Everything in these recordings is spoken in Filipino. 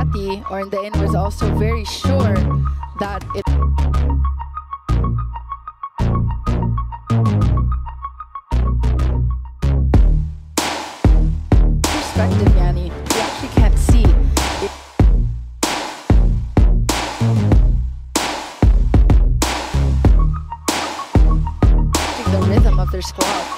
Makati or in the end, was also very sure that it perspective, Yanni. You actually can't see. It- the rhythm of their squad.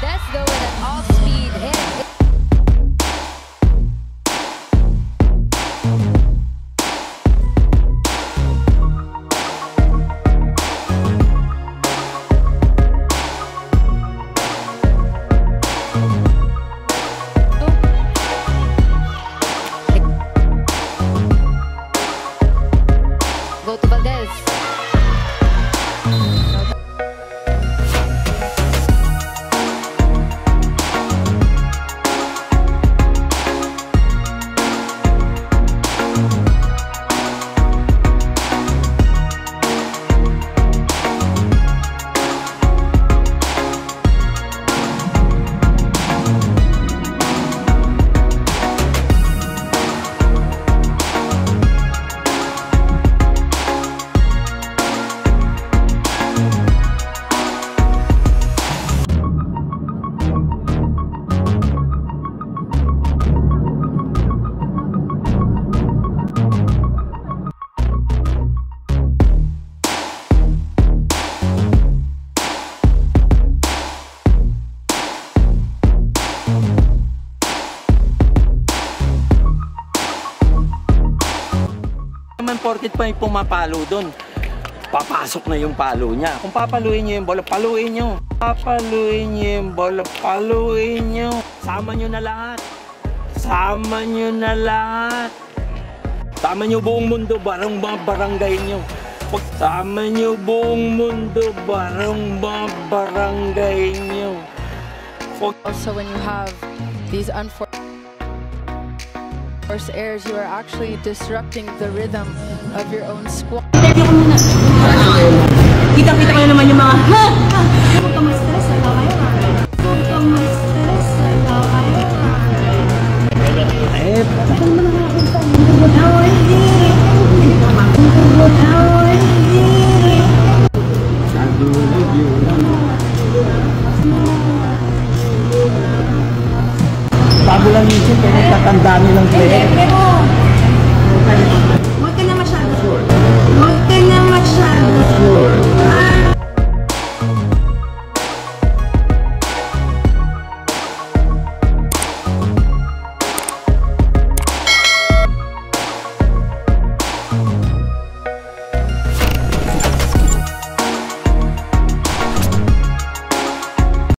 That's the way that all porkit pa yung pumapalo doon. Papasok na yung palo niya. Kung papaluin niyo yung bola, paluin niyo. Papaluin niyo yung bola, paluin niyo. Sama niyo na lahat. Sama niyo na lahat. Sama niyo buong mundo, barang mga barangay niyo. Pag sama niyo buong mundo, barang mga barangay niyo. Also, when you have these unforced errors, you are actually disrupting the rhythm of your own squad. Kita-kita kayo naman yung mga, bago lang yun siya, kaya tatanda nilang player. Pero,